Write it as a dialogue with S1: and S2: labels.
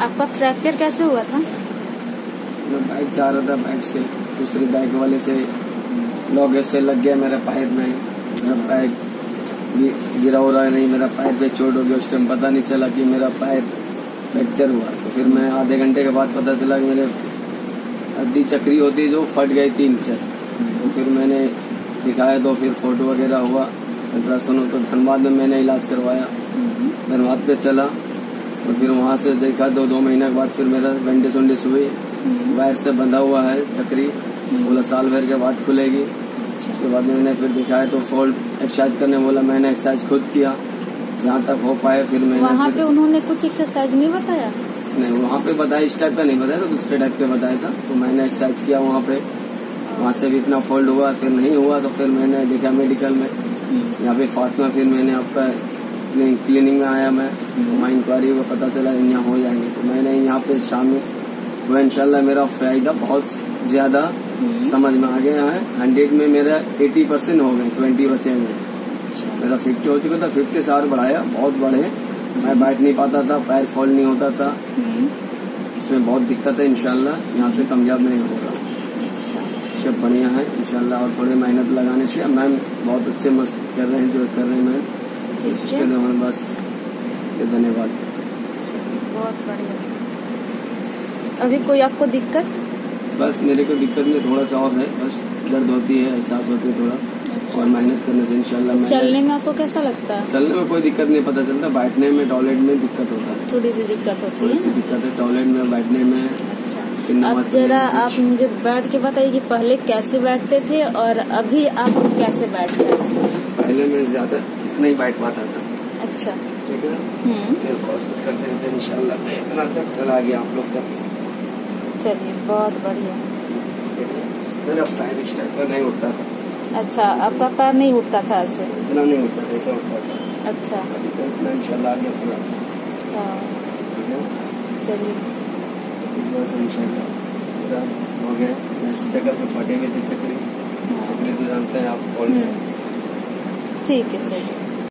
S1: आपका फ्रैक्चर कैसे हुआ था?
S2: मैं बाइक जा रहा था बाइक से दूसरी बाइक वाले से लॉगे से लग गया मेरे पैर में। मेरा पैर गिरा हो रहा है नहीं मेरा पैर पे चोट हो गया। उस टाइम पता नहीं चला कि मेरा पैर फ्रैक्चर हुआ। तो फिर मैं आधे घंटे के बाद पता चला कि मेरे हड्डी चक्री होती जो फट गई तीन इंच तो फिर मैंने दिखाया तो फिर फ़ोटो वगैरह हुआ। अल्ट्रासाउंड तो धनबाद में मैंने इलाज करवाया। धनबाद पे चला। तो फिर वहाँ से देखा दो दो महीने के बाद फिर मेरा बैंडेज वंडेज हुई वायर से बंधा हुआ है चक्री। बोला साल भर के बाद खुलेगी। उसके बाद मैंने फिर दिखाया तो फॉल्ट एक्सरसाइज करने बोला मैंने एक्सरसाइज खुद किया। जहाँ तक हो पाए फिर मैंने
S1: वहाँ पे उन्होंने कुछ एक्सरसाइज नहीं बताया?
S2: नहीं वहाँ पे बताया इस टाइप का नहीं बताया था दूसरे टाइप के बताया था। तो मैंने एक्सरसाइज किया वहाँ पे। वहाँ से भी इतना फोल्ड हुआ फिर नहीं हुआ तो फिर मैंने देखा मेडिकल में। यहाँ पे फातमा फिर मैंने आपका क्लिनिक क्लिनिक में आया मैं तो वहाँ इंक्वायरी हुआ पता चला यहाँ हो जाएँगे। तो मैंने यहाँ पे शाम में हुआ इंशाल्लाह मेरा फ़ायदा बहुत ज़्यादा समझ में आ गया है। हंड्रेड में मेरा एटी परसेंट हो गए ट्वेंटी बचे हुए।
S1: अच्छा।
S2: मेरा फिफ्टी हो चुका था फिफ्टी से और बढ़ाया बहुत बढ़े। मैं बैठ नहीं पाता था पैर फॉल नहीं होता था।
S1: हम्म,
S2: इसमें बहुत दिक्कत है इनशाला यहाँ से कामयाब नहीं होगा।
S1: अच्छा।
S2: सब बढ़िया है इनशाला और थोड़ी मेहनत लगाने से मैम बहुत अच्छे मस्त कर रहे हैं जो कर रहे हैं मैम। सिस्टर हमारे बस धन्यवाद।
S1: बहुत बढ़िया। अभी कोई आपको दिक्कत?
S2: बस मेरे को दिक्कत में थोड़ा सा और है बस दर्द होती है एहसास होती है थोड़ा अच्छा। और मेहनत करने से इंशाल्लाह
S1: चलने में आपको कैसा लगता है?
S2: चलने में कोई दिक्कत नहीं पता चलता बैठने में टॉयलेट में दिक्कत होता है।
S1: थोड़ी सी दिक्कत होती है
S2: दिक्कत है टॉयलेट में बैठने में
S1: अच्छा। अब जरा आप मुझे बैठ के बताइए कि पहले कैसे बैठते थे और अभी आप कैसे बैठते हैं?
S2: पहले मैं ज़्यादा नहीं बैठ पाता था
S1: अच्छा।
S2: ठीक है?
S1: हम्म।
S2: फिर कोशिश करते थे इंशाल्लाह। मैं इतना तक चला गया आप लोग तक।
S1: चलिए बहुत बढ़िया।
S2: मेरा पैर का नहीं उठता था।
S1: अच्छा आपका पैर नहीं उठता था ऐसे?
S2: इतना नहीं उठता था ऐसा उठता था।
S1: अच्छा।
S2: अभी तो इतना इंशाल्लाह आ गया पूरा
S1: हाँ,
S2: है?
S1: चलिए।
S2: इंशाल्लाह। पूरा हो गया। इस जगह पे फटे हुए थे चक्री। चक्री तो जानते हैं आप कॉल
S1: हम्म, ठीक है चलिए।